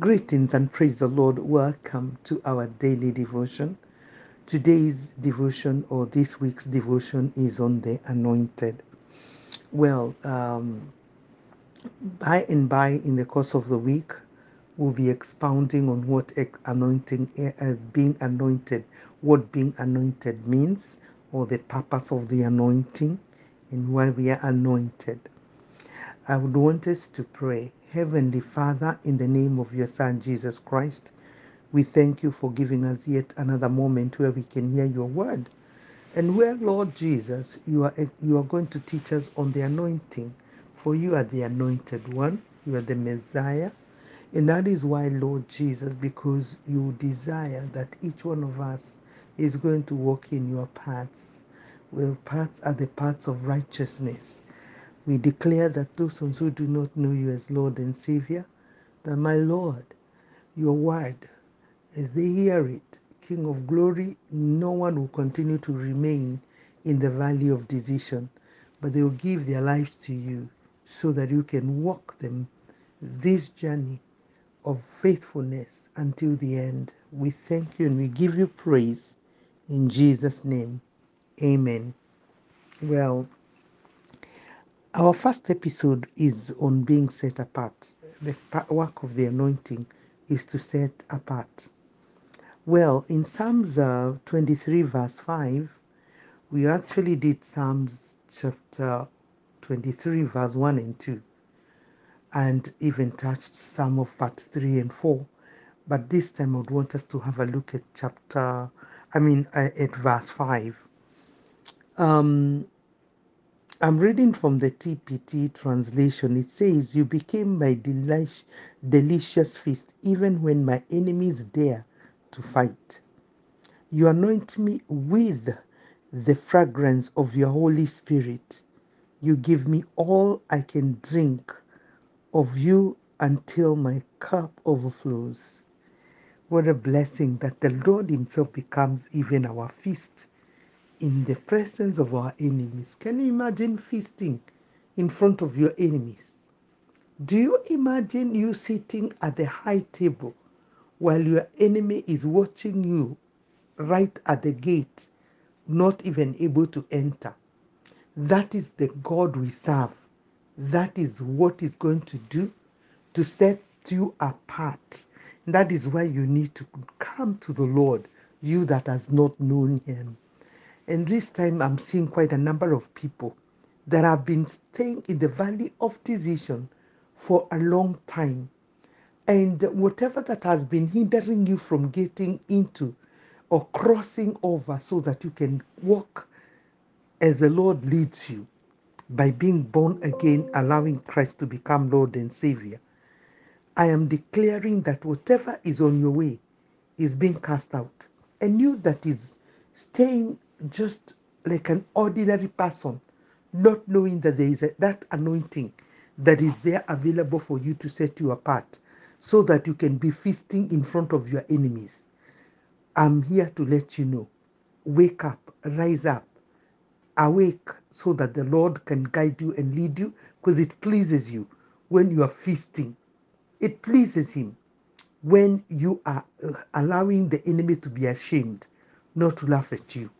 Greetings and praise the Lord. Welcome to our daily devotion. Today's devotion or this week's devotion is on the anointed. Well, um, by and by in the course of the week, we'll be expounding on what anointing, uh, being anointed, what being anointed means, or the purpose of the anointing, and why we are anointed. I would want us to pray. Heavenly Father, in the name of your Son Jesus Christ, we thank you for giving us yet another moment where we can hear your word. And where, Lord Jesus, you are, you are going to teach us on the anointing, for you are the anointed one, you are the Messiah. And that is why, Lord Jesus, because you desire that each one of us is going to walk in your paths. Well, paths are the paths of righteousness. We declare that those who do not know you as Lord and Savior, that my Lord, your word, as they hear it, King of glory, no one will continue to remain in the valley of decision, but they will give their lives to you so that you can walk them this journey of faithfulness until the end. We thank you and we give you praise in Jesus' name. Amen. Well, our first episode is on being set apart. The work of the anointing is to set apart. Well, in Psalms uh, 23, verse 5, we actually did Psalms chapter 23, verse 1 and 2, and even touched some of part 3 and 4. But this time I would want us to have a look at chapter, I mean, uh, at verse 5. Um, I'm reading from the TPT translation. It says, You became my delish, delicious feast, even when my enemies dare to fight. You anoint me with the fragrance of your Holy Spirit. You give me all I can drink of you until my cup overflows. What a blessing that the Lord Himself becomes even our feast in the presence of our enemies. Can you imagine feasting in front of your enemies? Do you imagine you sitting at the high table while your enemy is watching you right at the gate, not even able to enter? That is the God we serve. That is what is going to do to set you apart. That is why you need to come to the Lord, you that has not known him. And this time I'm seeing quite a number of people that have been staying in the valley of decision for a long time. And whatever that has been hindering you from getting into or crossing over so that you can walk as the Lord leads you by being born again, allowing Christ to become Lord and Savior. I am declaring that whatever is on your way is being cast out. And you that is staying just like an ordinary person, not knowing that there is a, that anointing that is there available for you to set you apart so that you can be feasting in front of your enemies. I'm here to let you know wake up, rise up, awake so that the Lord can guide you and lead you because it pleases you when you are feasting. It pleases Him when you are uh, allowing the enemy to be ashamed, not to laugh at you.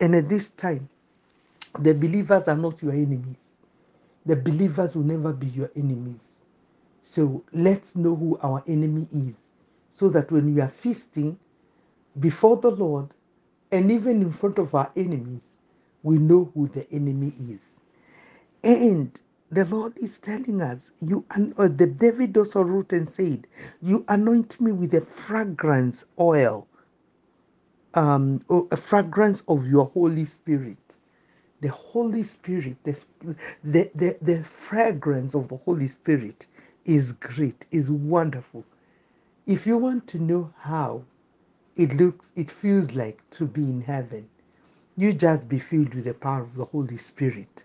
And at this time, the believers are not your enemies. The believers will never be your enemies. So let's know who our enemy is so that when we are feasting before the Lord and even in front of our enemies, we know who the enemy is. And the Lord is telling us, you uh, the David also wrote and said, You anoint me with a fragrance oil um, a fragrance of your Holy Spirit. The Holy Spirit, the, the, the, the fragrance of the Holy Spirit is great, is wonderful. If you want to know how it looks, it feels like to be in heaven, you just be filled with the power of the Holy Spirit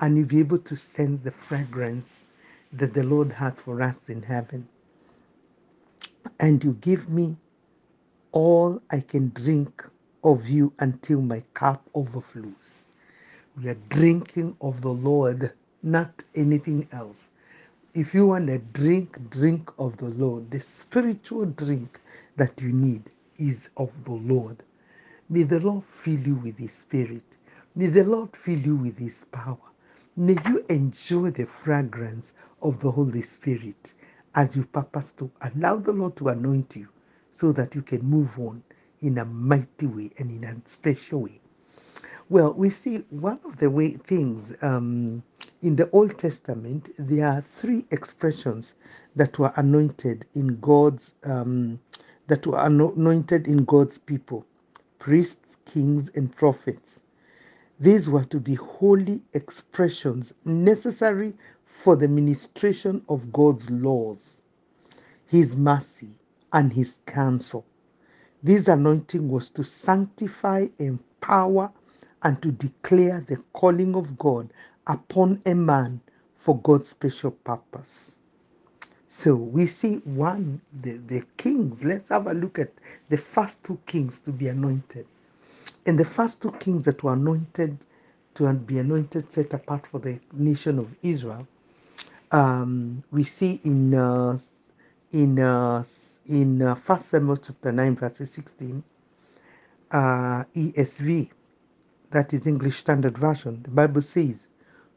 and you'll be able to sense the fragrance that the Lord has for us in heaven. And you give me all I can drink of you until my cup overflows. We are drinking of the Lord, not anything else. if you want a drink, drink of the Lord. The spiritual drink that you need is of the Lord. May the Lord fill you with His Spirit. May the Lord fill you with His power. May you enjoy the fragrance of the Holy Spirit as you purpose to allow the Lord to anoint you so that you can move on in a mighty way and in a special way. Well, we see one of the way things um, in the Old Testament, there are three expressions that were anointed in God's um, that were anointed in God's people: priests, kings, and prophets. These were to be holy expressions necessary for the ministration of God's laws, His mercy, and His counsel. This anointing was to sanctify, empower, and to declare the calling of God upon a man for God's special purpose. So we see one, the, the kings. Let's have a look at the first two kings to be anointed. And the first two kings that were anointed to be anointed, set apart for the nation of Israel, um, we see in uh, in uh, in uh, First Samuel chapter nine, verse sixteen, uh, ESV that is English Standard Version, the Bible says,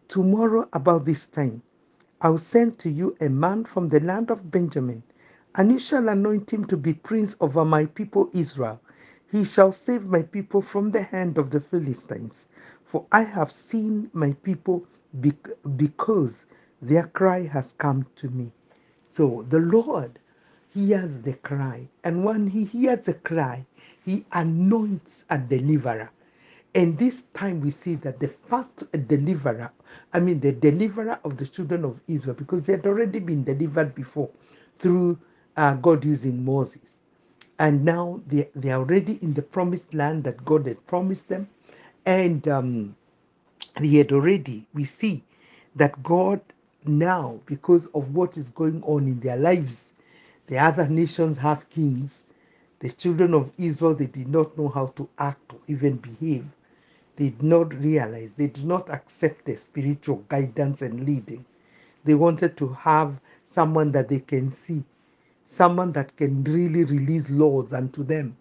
Tomorrow about this time, I'll send to you a man from the land of Benjamin, and you shall anoint him to be prince over my people Israel. He shall save my people from the hand of the Philistines. For I have seen my people because their cry has come to me. So the Lord hears the cry, and when he hears the cry, he anoints a deliverer. And this time we see that the first deliverer, I mean, the deliverer of the children of Israel, because they had already been delivered before through uh, God using Moses. And now they, they are already in the promised land that God had promised them. And um, had already, we see that God now, because of what is going on in their lives, the other nations have kings. The children of Israel, they did not know how to act or even behave They did not realize, they did not accept the spiritual guidance and leading. They wanted to have someone that they can see, someone that can really release laws unto them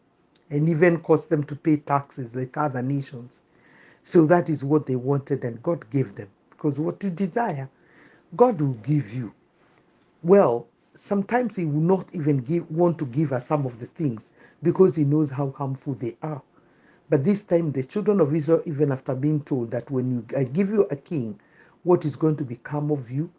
and even cause them to pay taxes like other nations. So that is what they wanted, and God gave them. Because what you desire, God will give you. Well, sometimes He will not even give, want to give us some of the things because He knows how harmful they are. But this time, the children of Israel, even after being told that when you, I give you a king, what is going to become of you?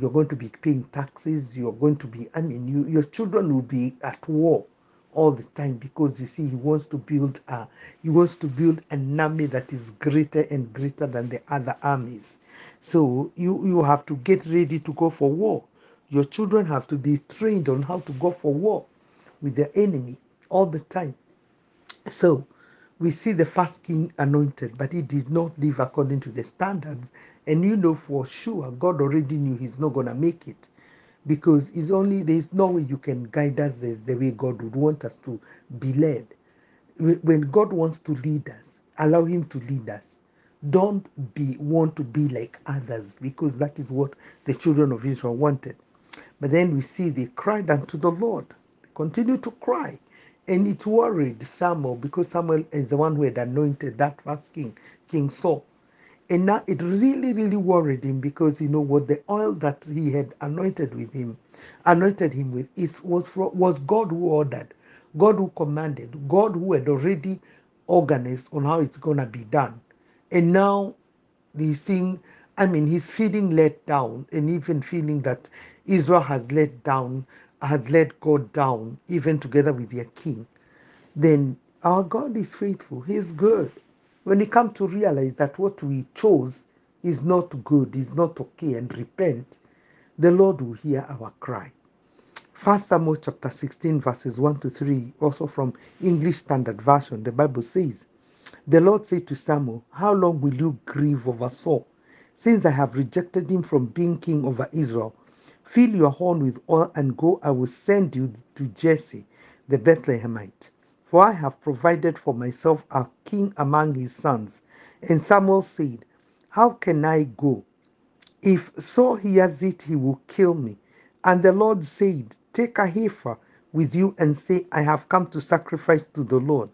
You're going to be paying taxes. You're going to be, I mean, you, your children will be at war all the time because you see, he wants to build a, he wants to build an army that is greater and greater than the other armies. So you, you have to get ready to go for war. Your children have to be trained on how to go for war with the enemy all the time. So we see the first king anointed, but he did not live according to the standards. And you know for sure, God already knew he's not going to make it because it's only there's no way you can guide us the, the way God would want us to be led. When God wants to lead us, allow him to lead us. Don't be want to be like others because that is what the children of Israel wanted. But then we see they cried unto the Lord. They continued to cry. And it worried Samuel because Samuel is the one who had anointed that first king, King Saul. And now it really, really worried him because you know what the oil that he had anointed with him, anointed him with, it was was God who ordered, God who commanded, God who had already organized on how it's gonna be done. And now he's seeing, I mean, he's feeling let down and even feeling that Israel has let down has let God down, even together with their king, then our God is faithful. He is good. When we come to realize that what we chose is not good, is not okay, and repent, the Lord will hear our cry. First Samuel chapter 16, verses 1 to 3, also from English Standard Version, the Bible says, The Lord said to Samuel, How long will you grieve over Saul, since I have rejected him from being king over Israel? Fill your horn with oil and go. I will send you to Jesse the Bethlehemite. For I have provided for myself a king among his sons. And Samuel said, How can I go? If Saul hears it, he will kill me. And the Lord said, Take a heifer with you and say, I have come to sacrifice to the Lord.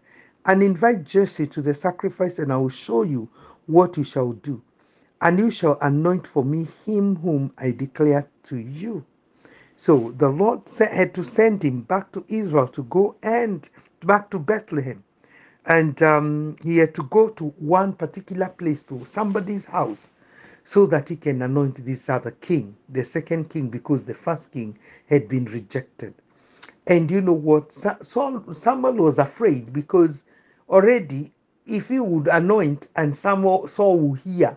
And invite Jesse to the sacrifice, and I will show you what you shall do. And you shall anoint for me him whom I declare to you. So the Lord had to send him back to Israel to go and back to Bethlehem. And um, he had to go to one particular place, to somebody's house, so that he can anoint this other king, the second king, because the first king had been rejected. And you know what? Saul, Samuel was afraid because already, if he would anoint and Samuel, Saul will hear,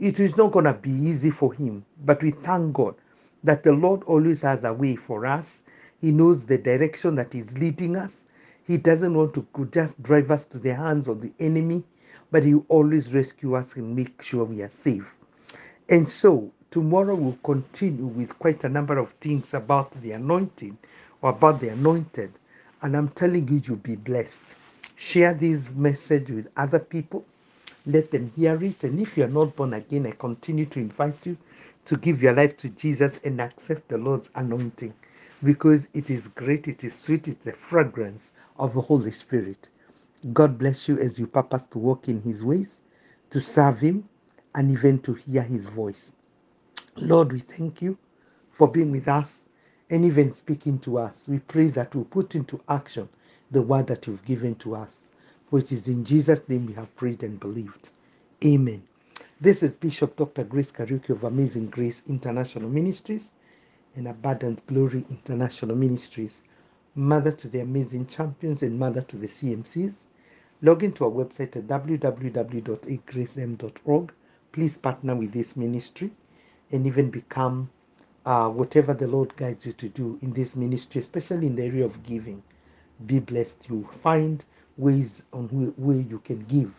it is not going to be easy for him. But we thank God that the Lord always has a way for us. He knows the direction that He's leading us. He doesn't want to just drive us to the hands of the enemy, but He always rescue us and make sure we are safe. And so tomorrow we'll continue with quite a number of things about the anointing or about the anointed. And I'm telling you, you'll be blessed. Share this message with other people. Let them hear it. And if you're not born again, I continue to invite you to give your life to Jesus and accept the Lord's anointing because it is great, it is sweet, it's the fragrance of the Holy Spirit. God bless you as you purpose to walk in His ways, to serve Him, and even to hear his voice. Lord, we thank you for being with us and even speaking to us. We pray that we put into action the word that you've given to us. For is in Jesus' name we have prayed and believed. Amen. This is Bishop Dr. Grace Kariuki of Amazing Grace International Ministries and Abundant Glory International Ministries, mother to the amazing champions and mother to the CMCs. Log into our website at www.agracem.org please partner with this ministry and even become uh, whatever the Lord guides you to do in this ministry, especially in the area of giving. Be blessed. You find ways on where you can give.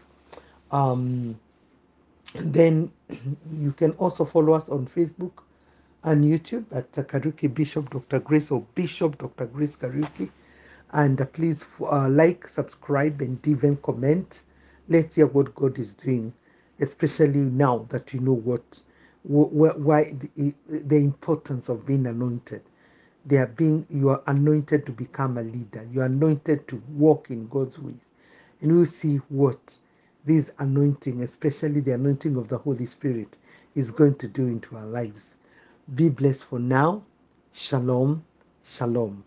Um, then you can also follow us on Facebook and YouTube at Kariuki Bishop Dr. Grace or Bishop Dr. Grace Kariuki. And uh, please uh, like, subscribe, and even comment. Let's hear what God is doing especially now that you know what why the, the importance of being anointed they are being you are anointed to become a leader. You are anointed to walk in god's ways. And we'll see what this anointing especially the anointing of the holy spirit is going to do into our lives. Be blessed for now. Shalom. Shalom